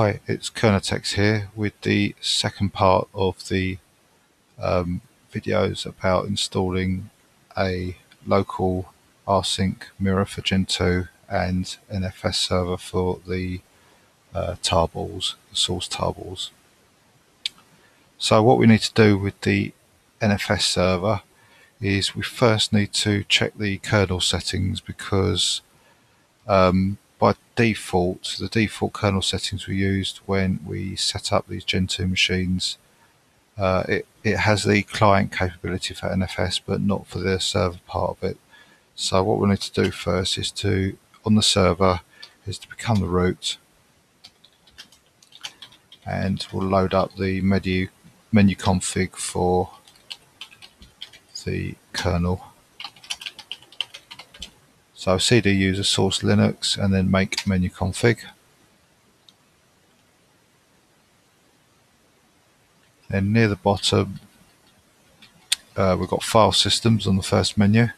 Hi, it's Kernotex here with the second part of the um, videos about installing a local rsync mirror for Gentoo 2 and NFS server for the uh, tarballs, the source tarballs. So what we need to do with the NFS server is we first need to check the kernel settings because um, by default, the default kernel settings we used when we set up these Gentoo machines, uh, it, it has the client capability for NFS, but not for the server part of it. So what we need to do first is to, on the server, is to become the root, and we'll load up the menu, menu config for the kernel. So cd user source Linux and then make menu config. Then near the bottom, uh, we've got file systems on the first menu.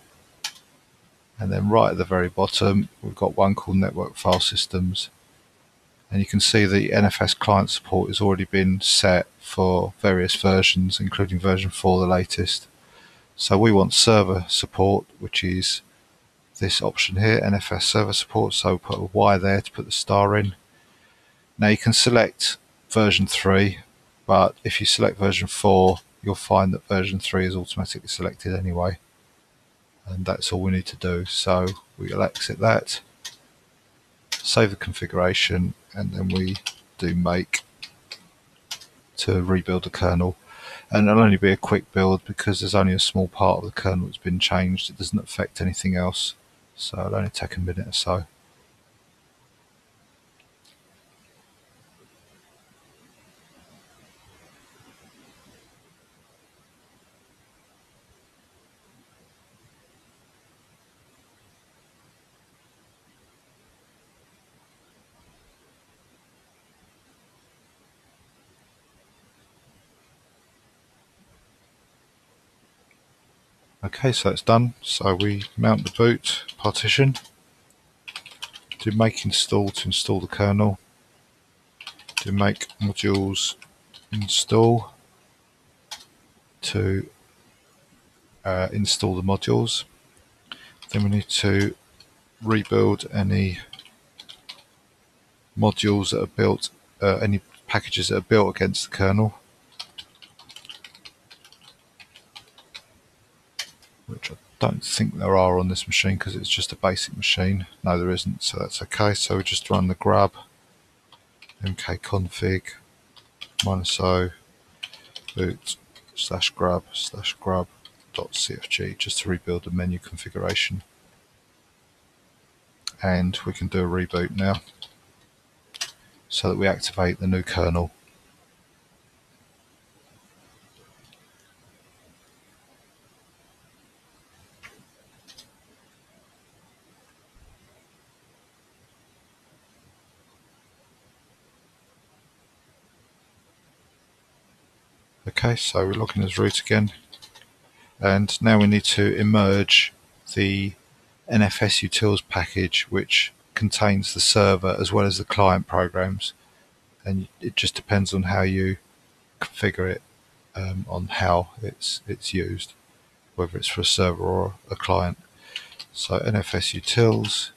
And then right at the very bottom, we've got one called network file systems. And you can see the NFS client support has already been set for various versions, including version 4, the latest. So we want server support, which is this option here, NFS server support. So put a Y there to put the star in. Now you can select version 3, but if you select version 4, you'll find that version 3 is automatically selected anyway. And that's all we need to do. So we'll exit that, save the configuration, and then we do make to rebuild the kernel. And it'll only be a quick build because there's only a small part of the kernel that's been changed. It doesn't affect anything else so it'll only take a minute or so. Okay, so it's done. So we mount the boot partition, do make install to install the kernel, do make modules install to uh, install the modules. Then we need to rebuild any modules that are built, uh, any packages that are built against the kernel. which I don't think there are on this machine because it's just a basic machine. No, there isn't, so that's okay. So we just run the grub mkconfig minus o boot slash grub slash grub dot cfg just to rebuild the menu configuration. And we can do a reboot now so that we activate the new kernel. Okay, so we're logging as root again. And now we need to emerge the NFS utils package, which contains the server as well as the client programs. And it just depends on how you configure it, um, on how it's it's used, whether it's for a server or a client. So NFS utils,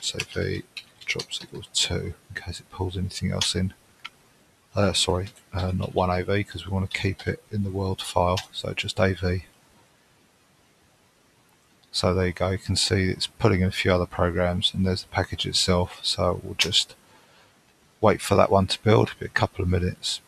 say v drops equals 2 in case it pulls anything else in uh, sorry, uh, not one AV because we want to keep it in the world file, so just AV. So there you go, you can see it's pulling in a few other programs and there's the package itself, so we'll just wait for that one to build, be a couple of minutes.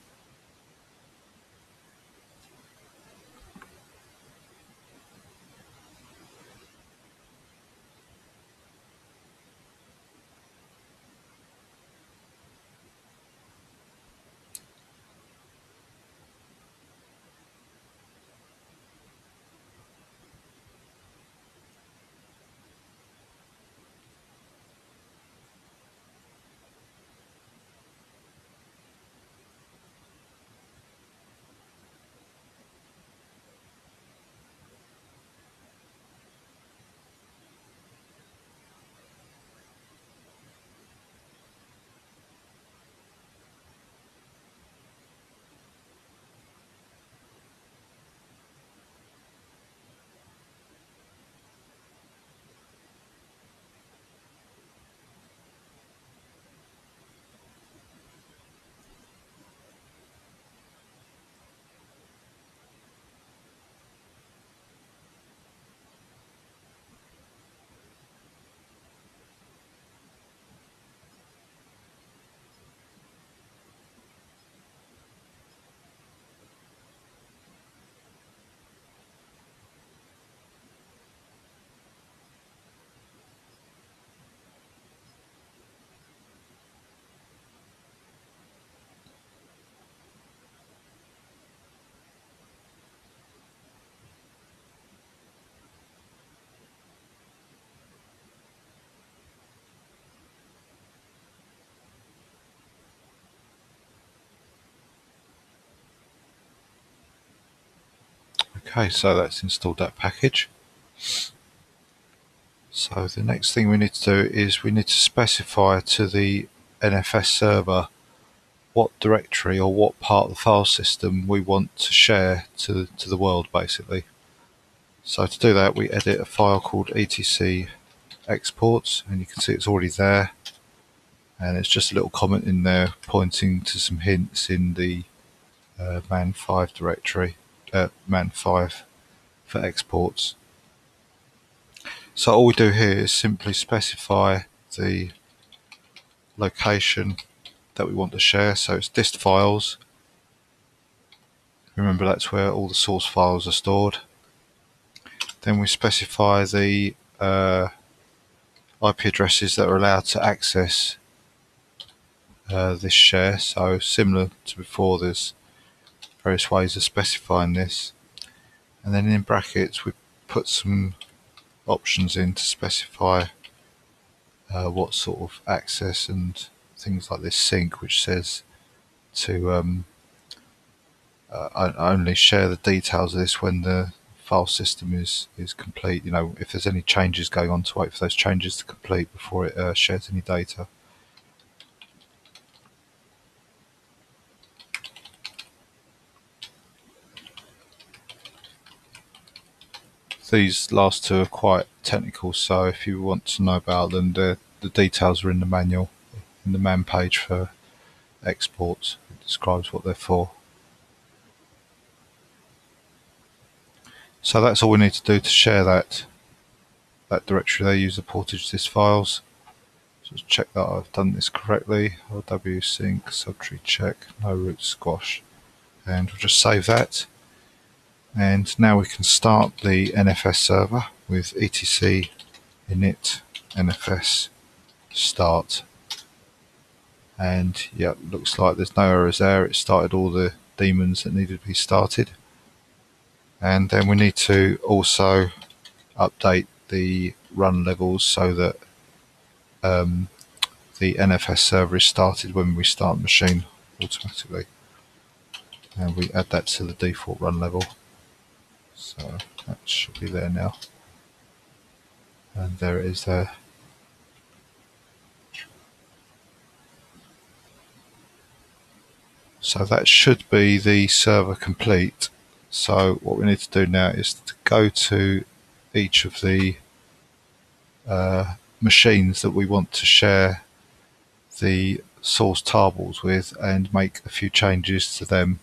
Okay, so that's installed that package. So the next thing we need to do is we need to specify to the NFS server what directory or what part of the file system we want to share to, to the world basically. So to do that we edit a file called etc exports and you can see it's already there and it's just a little comment in there pointing to some hints in the uh, man5 directory, uh, man5 for exports. So all we do here is simply specify the location that we want to share. So it's dist files. Remember that's where all the source files are stored. Then we specify the uh, IP addresses that are allowed to access uh, this share. So similar to before, there's various ways of specifying this. And then in brackets, we put some options in to specify uh, what sort of access and things like this sync, which says to um, uh, only share the details of this when the file system is is complete. You know, if there's any changes going on, to wait for those changes to complete before it uh, shares any data. These last two are quite technical, so if you want to know about them, the, the details are in the manual, in the man page for exports. It describes what they're for. So that's all we need to do to share that that directory there, use the portage dist files. Just check that I've done this correctly. RW sync, subtree check, no root squash. And we'll just save that and now we can start the NFS server with etc init nfs start. And yeah looks like there's no errors there. It started all the daemons that needed to be started. And then we need to also update the run levels so that um, the NFS server is started when we start the machine automatically. And we add that to the default run level so that should be there now. And there it is there. So that should be the server complete. So what we need to do now is to go to each of the uh, machines that we want to share the source tarballs with and make a few changes to them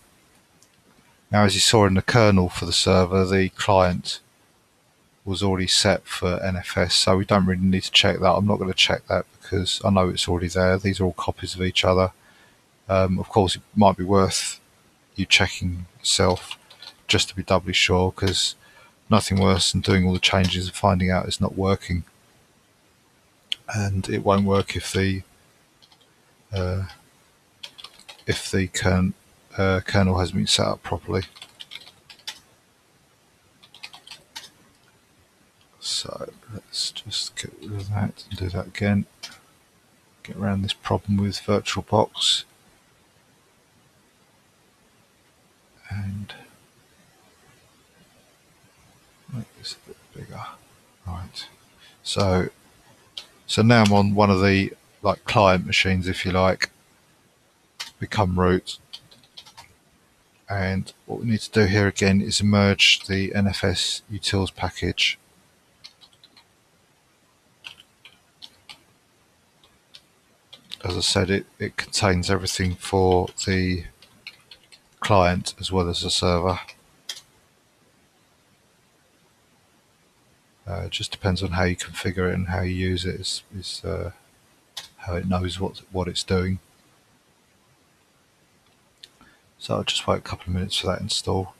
now, as you saw in the kernel for the server, the client was already set for NFS, so we don't really need to check that. I'm not going to check that because I know it's already there. These are all copies of each other. Um, of course, it might be worth you checking yourself just to be doubly sure because nothing worse than doing all the changes and finding out it's not working. And it won't work if the uh, if the kern uh, kernel hasn't been set up properly. So let's just get rid of that and do that again. Get around this problem with VirtualBox. And make this a bit bigger. Right. So so now I'm on one of the like client machines if you like. Become root and what we need to do here again is merge the NFS utils package. As I said it, it contains everything for the client as well as the server. Uh, it just depends on how you configure it and how you use it is, is uh, how it knows what what it's doing so I'll just wait a couple of minutes for that install.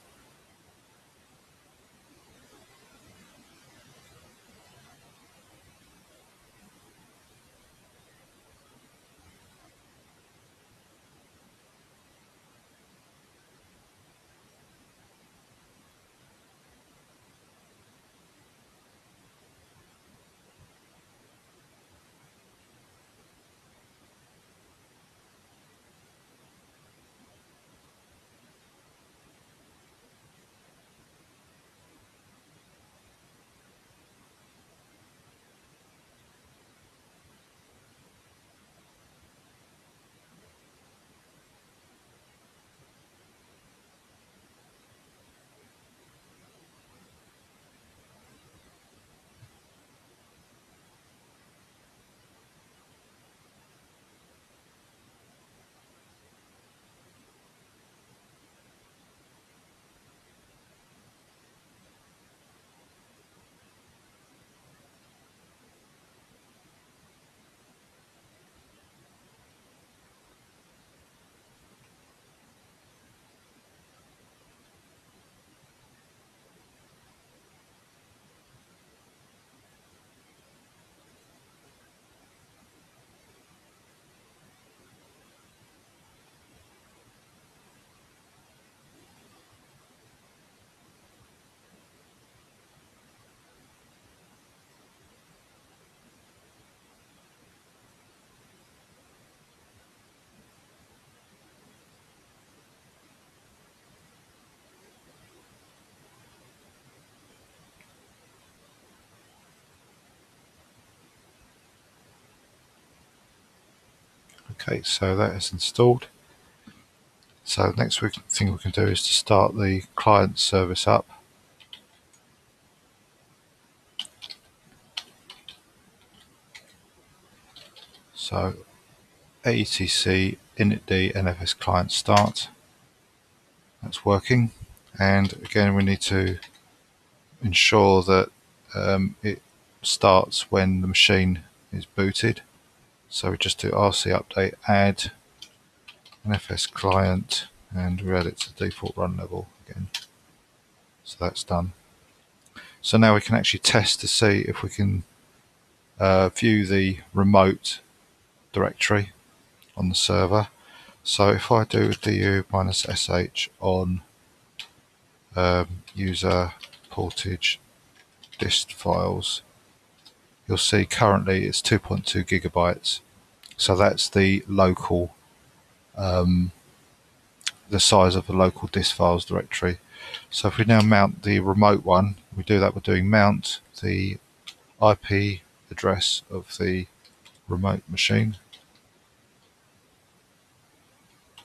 Okay, so that is installed. So next thing we can do is to start the client service up. So AETC initd NFS client start. That's working. And again, we need to ensure that um, it starts when the machine is booted. So we just do RC update add NFS client and we add it to the default run level again. So that's done. So now we can actually test to see if we can uh, view the remote directory on the server. So if I do du minus sh on um, user portage dist files, you'll see currently it's 2.2 gigabytes. So that's the local, um, the size of the local dist files directory. So if we now mount the remote one, we do that by doing mount the IP address of the remote machine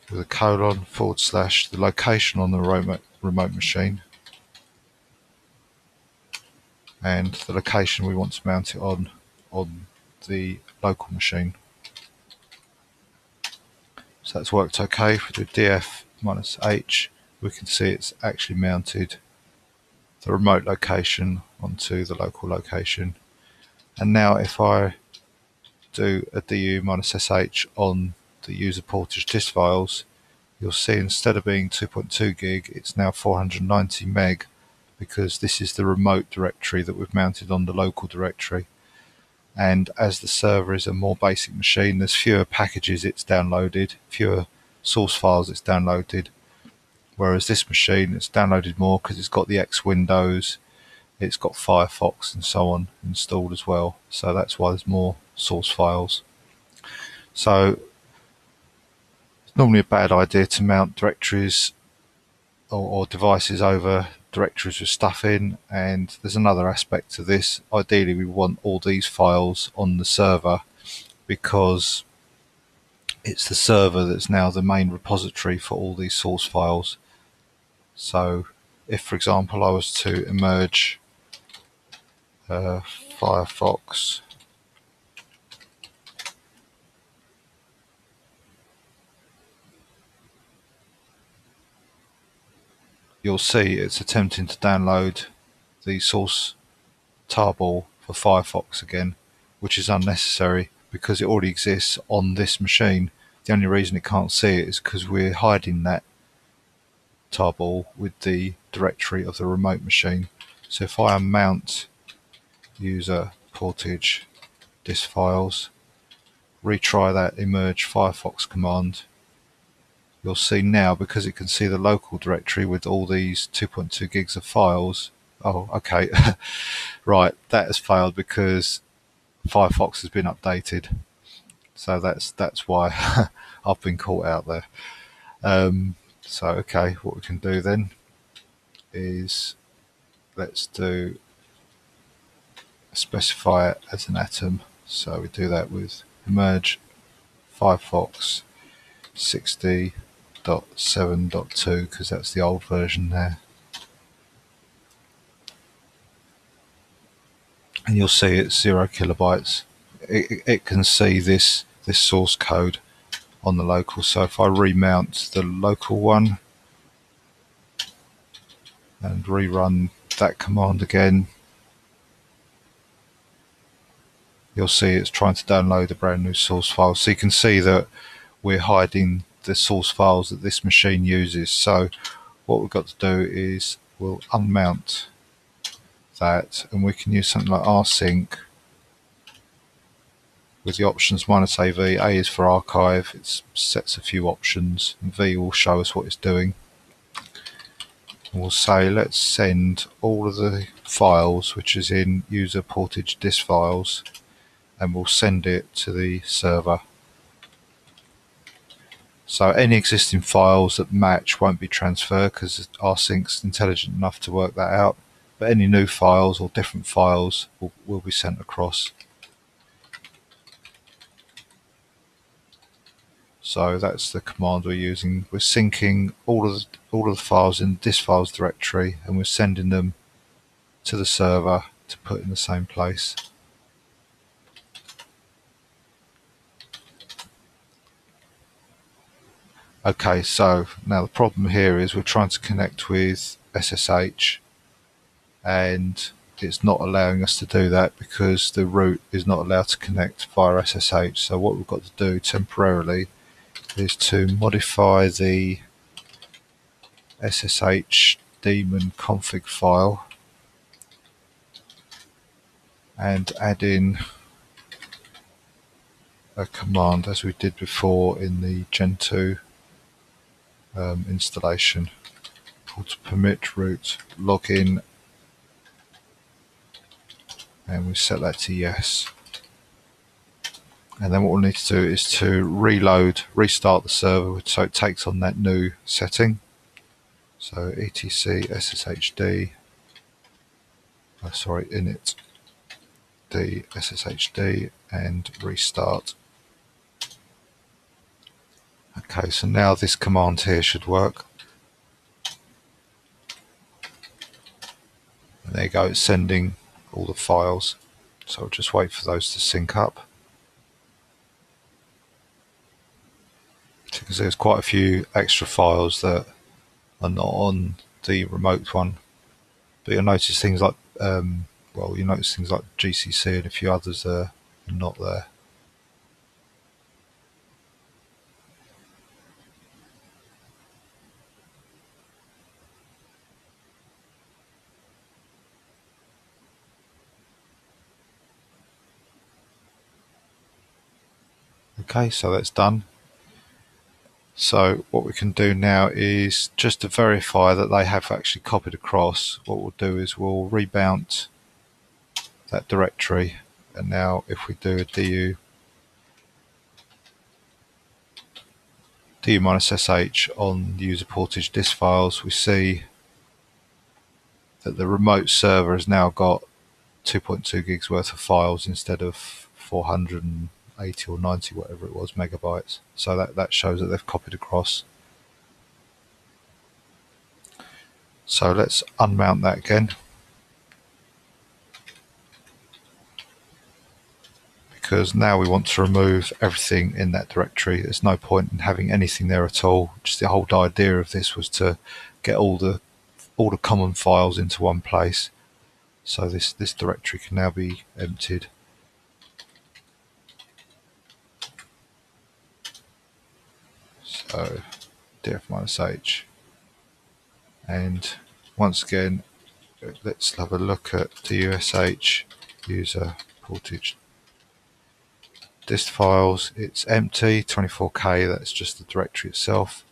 with a colon forward slash the location on the remote, remote machine and the location we want to mount it on on the local machine. So that's worked okay. If we do df minus h, we can see it's actually mounted the remote location onto the local location. And now if I do a du minus sh on the user portage dist files, you'll see instead of being 2.2 gig, it's now 490 meg because this is the remote directory that we've mounted on the local directory. And as the server is a more basic machine, there's fewer packages it's downloaded, fewer source files it's downloaded. Whereas this machine, it's downloaded more because it's got the X Windows, it's got Firefox and so on installed as well. So that's why there's more source files. So it's normally a bad idea to mount directories or, or, devices over directories with stuff in and there's another aspect to this. Ideally we want all these files on the server because it's the server that's now the main repository for all these source files. So if for example I was to emerge uh, Firefox you'll see it's attempting to download the source tarball for Firefox again, which is unnecessary because it already exists on this machine. The only reason it can't see it is because we're hiding that tarball with the directory of the remote machine. So if I mount user portage dist files, retry that emerge Firefox command, you'll see now because it can see the local directory with all these 2.2 gigs of files. Oh okay. Right that has failed because Firefox has been updated. So that's that's why I've been caught out there. Um, so okay what we can do then is let's do specify it as an atom. So we do that with emerge Firefox 60 1.7.2 because that's the old version there. And you'll see it's zero kilobytes. It, it can see this this source code on the local. So if I remount the local one and rerun that command again, you'll see it's trying to download a brand new source file. So you can see that we're hiding the source files that this machine uses. So what we've got to do is we'll unmount that and we can use something like rsync with the options minus AV. A is for archive, it sets a few options, and V will show us what it's doing. And we'll say let's send all of the files which is in user portage dist files and we'll send it to the server so any existing files that match won't be transferred because rsync's intelligent enough to work that out. But any new files or different files will, will be sent across. So that's the command we're using. We're syncing all of the, all of the files in this files directory and we're sending them to the server to put in the same place. Okay, so now the problem here is we're trying to connect with SSH and it's not allowing us to do that because the root is not allowed to connect via SSH. So what we've got to do temporarily is to modify the SSH daemon config file and add in a command as we did before in the Gentoo um, installation called permit root login. And we set that to yes. And then what we'll need to do is to reload restart the server so it takes on that new setting. So etc sshd oh, sorry init d sshd and restart okay so now this command here should work and there you go it's sending all the files. So I'll just wait for those to sync up. Because there's quite a few extra files that are not on the remote one. But you'll notice things like, um, well, you notice things like GCC and a few others are not there. Okay, so that's done. So what we can do now is just to verify that they have actually copied across, what we'll do is we'll rebound that directory and now if we do a du du minus sh on the user portage dist files we see that the remote server has now got 2.2 gigs worth of files instead of 400 80 or 90, whatever it was, megabytes. So that, that shows that they've copied across. So let's unmount that again. Because now we want to remove everything in that directory. There's no point in having anything there at all. Just the whole idea of this was to get all the all the common files into one place. So this, this directory can now be emptied. So df minus h and once again let's have a look at dush user portage. Dist files it's empty 24k that's just the directory itself.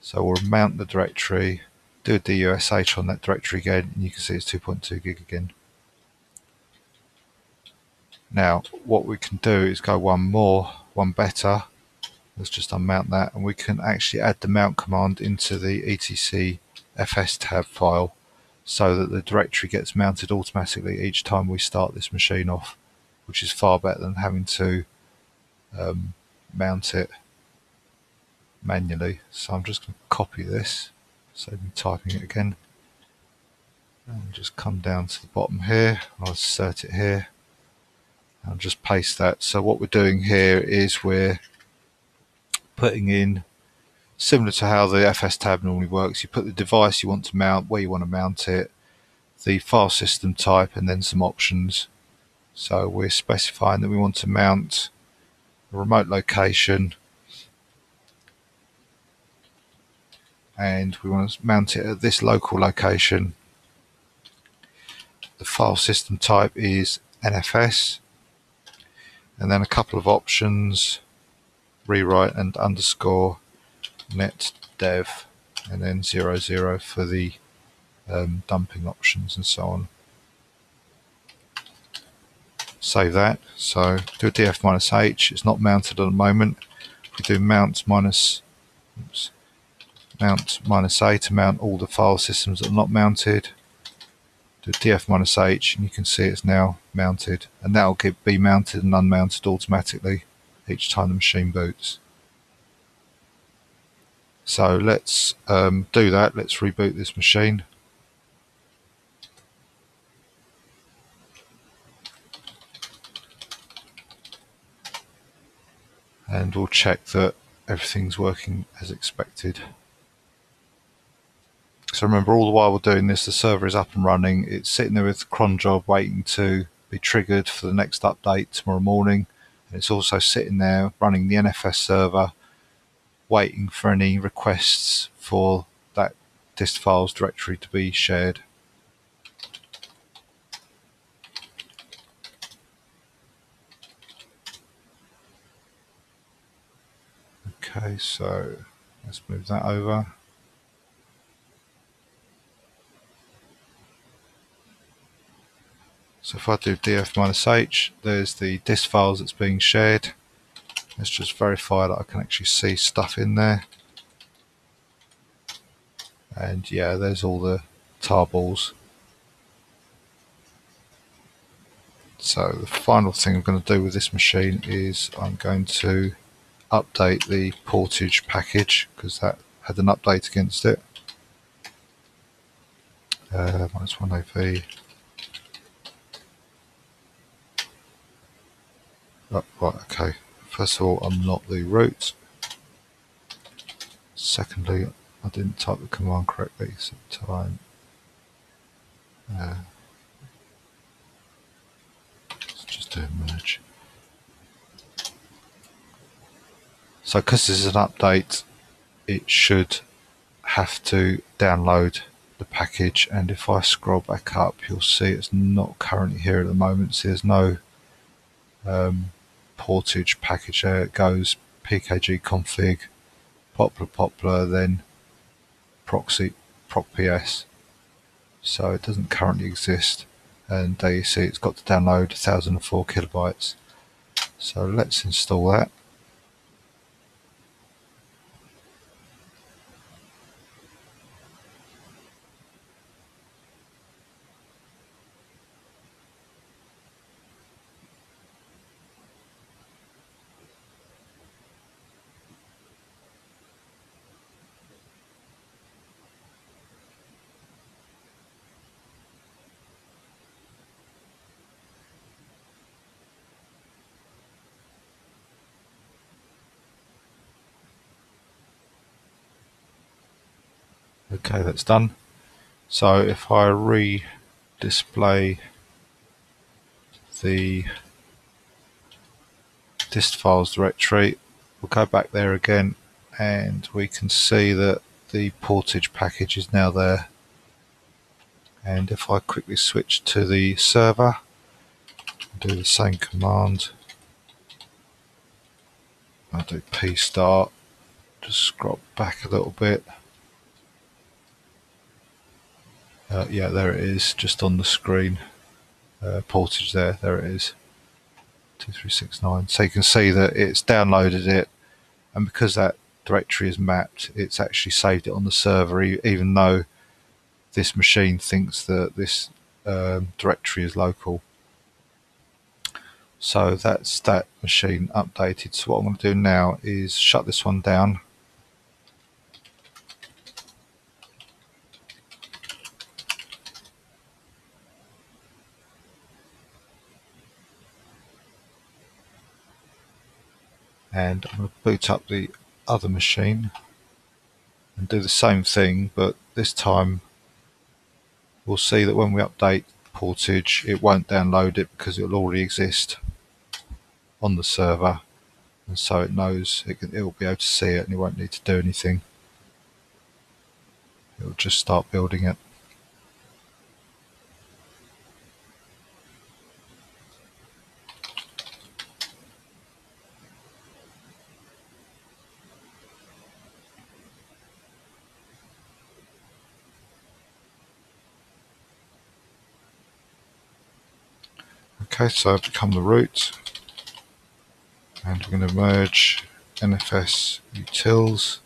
So we'll mount the directory do a dush on that directory again and you can see it's 2.2 gig again. Now what we can do is go one more one better let's just unmount that and we can actually add the mount command into the etc fs tab file so that the directory gets mounted automatically each time we start this machine off which is far better than having to um, mount it manually. So I'm just going to copy this save me typing it again and just come down to the bottom here. I'll insert it here and just paste that. So what we're doing here is we're putting in similar to how the FS tab normally works. You put the device you want to mount, where you want to mount it, the file system type, and then some options. So we're specifying that we want to mount a remote location and we want to mount it at this local location. The file system type is NFS and then a couple of options rewrite and underscore net dev and then zero zero for the um, dumping options and so on. Save that. So do a df minus h. It's not mounted at the moment. We do mount minus oops, mount minus a to mount all the file systems that are not mounted. Do df minus h and you can see it's now mounted and that will be mounted and unmounted automatically each time the machine boots. So let's um, do that. Let's reboot this machine. And we'll check that everything's working as expected. So remember, all the while we're doing this, the server is up and running. It's sitting there with cron job waiting to be triggered for the next update tomorrow morning. It's also sitting there running the NFS server, waiting for any requests for that dist files directory to be shared. Okay, so let's move that over. So if I do df minus h, there's the dist files that's being shared. Let's just verify that I can actually see stuff in there. And yeah, there's all the tarballs. So the final thing I'm going to do with this machine is I'm going to update the portage package because that had an update against it. Uh, minus one AV Oh, right, okay. First of all, I'm not the root. Secondly, I didn't type the command correctly, so time. Uh, let's just do merge. So, because this is an update, it should have to download the package. And if I scroll back up, you'll see it's not currently here at the moment. So there's no um, portage package there. It goes pkg config, poplar poplar, then proxy proc ps. So it doesn't currently exist. And there you see it's got to download 1004 kilobytes. So let's install that. That's done. So if I re-display the dist files directory, we'll go back there again and we can see that the portage package is now there. And if I quickly switch to the server, do the same command, I'll do p start, just scroll back a little bit. Uh, yeah, there it is, just on the screen. Uh, portage there, there it is. 2369. So you can see that it's downloaded it, and because that directory is mapped, it's actually saved it on the server, even though this machine thinks that this um, directory is local. So that's that machine updated. So what I'm going to do now is shut this one down and I'm going to boot up the other machine and do the same thing but this time we'll see that when we update portage it won't download it because it will already exist on the server. And so it knows it, will be able to see it and it won't need to do anything. It will just start building it So I've become the root. And we're going to merge NFS utils.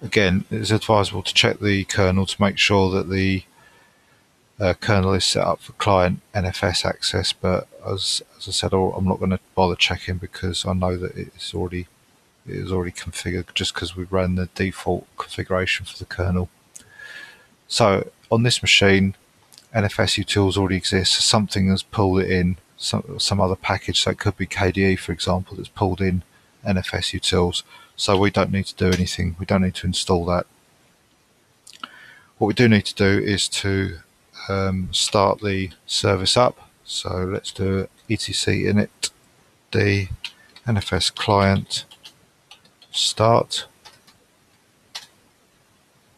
Again, it's advisable to check the kernel to make sure that the uh, kernel is set up for client NFS access, but as, as I said, I'm not going to bother checking because I know that it's already it is already configured just because we ran the default configuration for the kernel. So on this machine, NFS utils already exists. Something has pulled it in, some, some other package. So it could be KDE, for example, that's pulled in NFS utils. So we don't need to do anything. We don't need to install that. What we do need to do is to um, start the service up. So let's do etc init d NFS client start.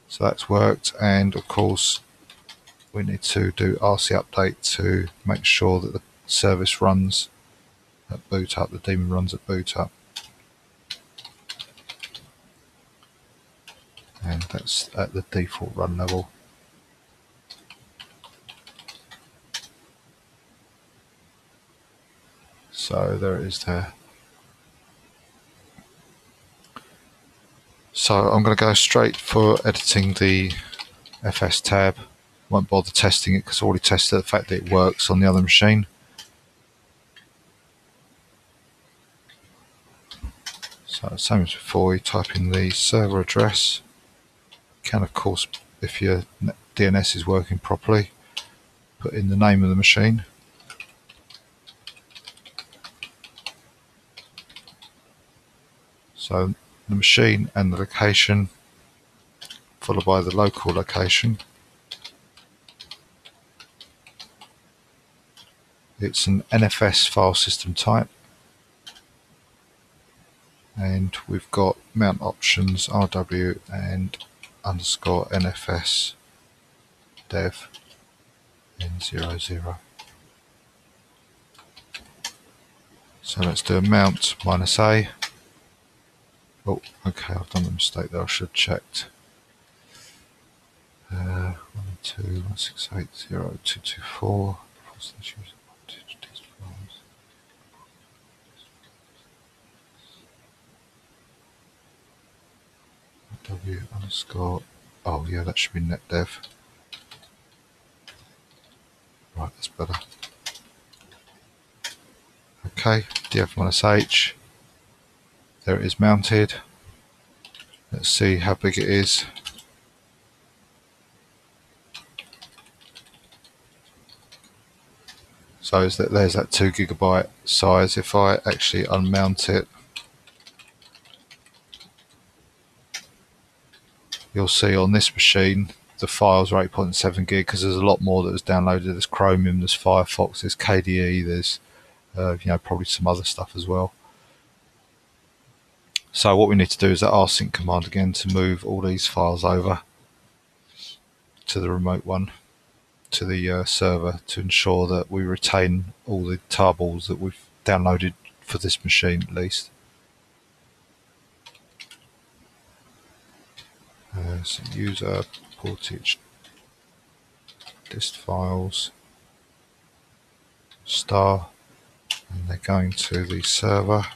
So that's worked and of course we need to do RC update to make sure that the service runs at boot up, the daemon runs at boot up. And that's at the default run level. So there it is there. So I'm going to go straight for editing the FS tab. Won't bother testing it because I already tested the fact that it works on the other machine. So same as before, you type in the server address. Can of course, if your DNS is working properly, put in the name of the machine. So the machine and the location, followed by the local location. It's an NFS file system type. And we've got mount options RW and underscore NFS dev N00. So let's do a mount minus A. Oh, okay, I've done the mistake there. I should have checked. Uh, 121680224. W underscore. Oh, yeah, that should be net dev. Right, that's better. Okay, df minus h. There it is mounted. Let's see how big it is. So is that there's that two gigabyte size. If I actually unmount it, you'll see on this machine the files are 8.7 gig because there's a lot more that was downloaded. There's Chromium, there's Firefox, there's KDE, there's uh, you know probably some other stuff as well. So what we need to do is that rsync command again to move all these files over to the remote one, to the uh, server to ensure that we retain all the tarballs that we've downloaded for this machine at least. Uh, so user portage dist files star and they're going to the server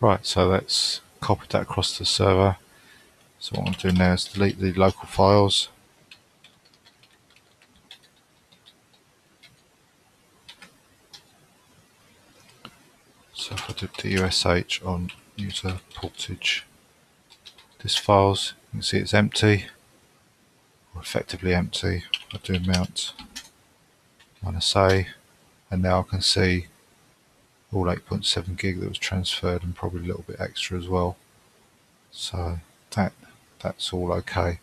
Right, so let's copy that across to the server. So what I'm doing now is delete the local files. So if I do DUSH on user portage, dist files, you can see it's empty, or effectively empty. I do mount minus A, and now I can see all 8.7 gig that was transferred and probably a little bit extra as well. So that that's all okay.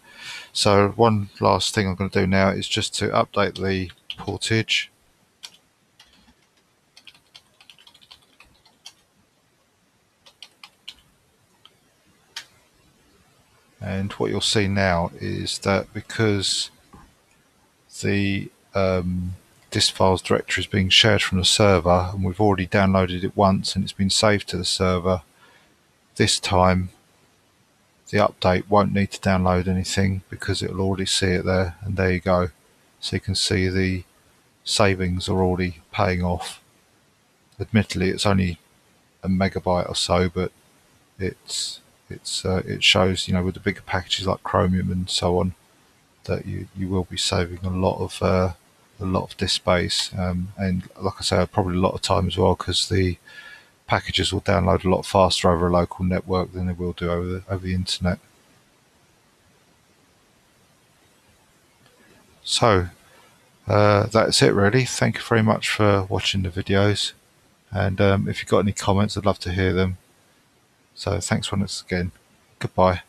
So one last thing I'm going to do now is just to update the portage. And what you'll see now is that because the um, dist files directory is being shared from the server and we've already downloaded it once and it's been saved to the server, this time the update won't need to download anything because it'll already see it there and there you go. So you can see the savings are already paying off. Admittedly it's only a megabyte or so but it's it's uh, it shows you know with the bigger packages like chromium and so on that you you will be saving a lot of uh, a lot of disk space um, and like I say probably a lot of time as well because the packages will download a lot faster over a local network than they will do over the, over the internet. So uh, that's it really. Thank you very much for watching the videos. And um, if you've got any comments, I'd love to hear them. So thanks once again. Goodbye.